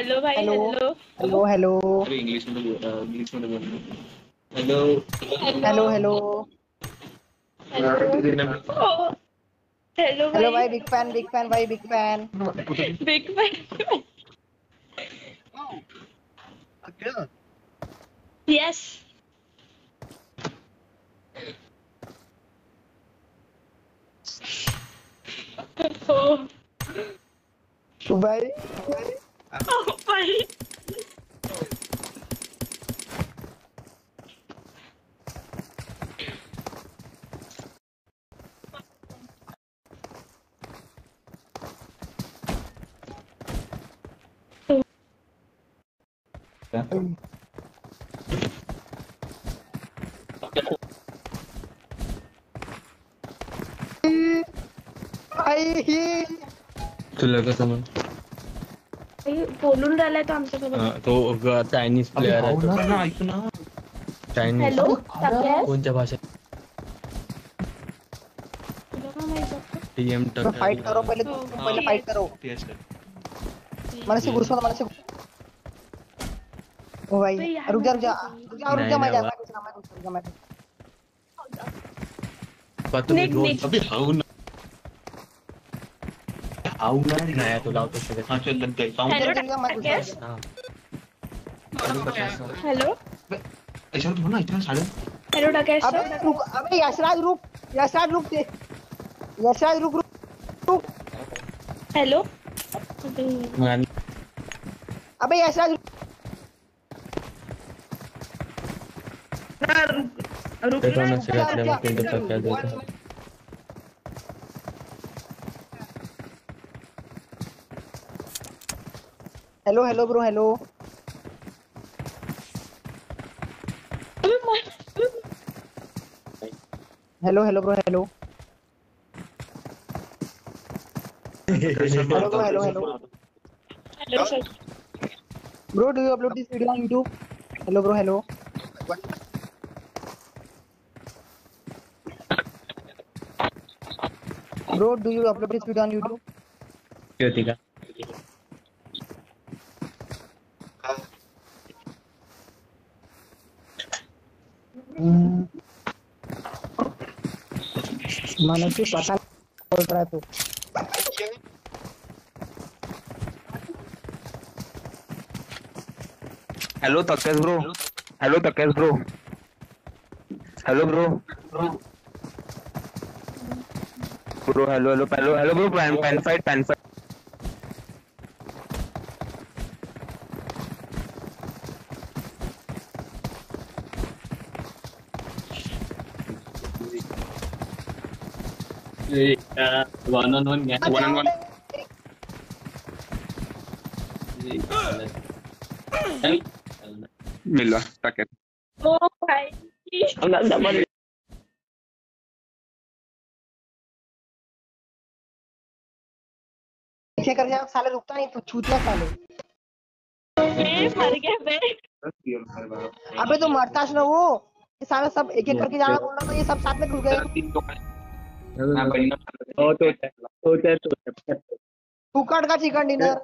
Hello भाई hello. Hello hello hello English में English में बोल. हेलो हेलो हेलो हेलो भाई बिग फ़ैन बिग फ़ैन भाई big fan big fan yes ओ भाई ओ भाई बोलून राहिलाय तो आमच्यासोबत हा, तो चायनीज प्लेअर आहे तो. ना चायनीज कोणत्या भाषेत तुला काय टीएम फाइट करो पहले फाइट करो PS मन से घुसो मन से ओ भाई भाई, रुक जा रुक जा रुक जा रुक जा मैं नहीं, जा मैं घुस रहा मैं अबे हाउ ना। हाउ ना नाही तो लावतो सगळं हाँ चल लग गई रुक जा मैं हेलो ऐसा तो ना इतना साढ़े हेलो अबे रुक अबे यशराज रुक यशराज रुक दे। यशराज रुक रुक रुक। हेलो मग आणि अबे यशराज रुक पेट्रोल घातल्या मग तीन टक्क्यात देतो hello hello bro hello. Hello hello bro hello. Hello bro hello hello. Hello bro do you upload this video on YouTube hello bro hello bro do you upload this video on YouTube होती मैंने की पता बोल रहा तू। Hello Takesh bro hello Takesh bro hello bro bro hello hello hello hello bro pan pan fight pan fight one on one गया one on one मिल रहा तकेश ओ भाई पीछे कर जाओ साले रुकता नहीं तू छूतिया साले। मर गया मैं। अबे तू है ना वो। ये साला सब एक एक करके जाना बोल रहा था ये सब साथ में घुस गए। तू तो हो तो तो तो फुकट का चिकन डिनर।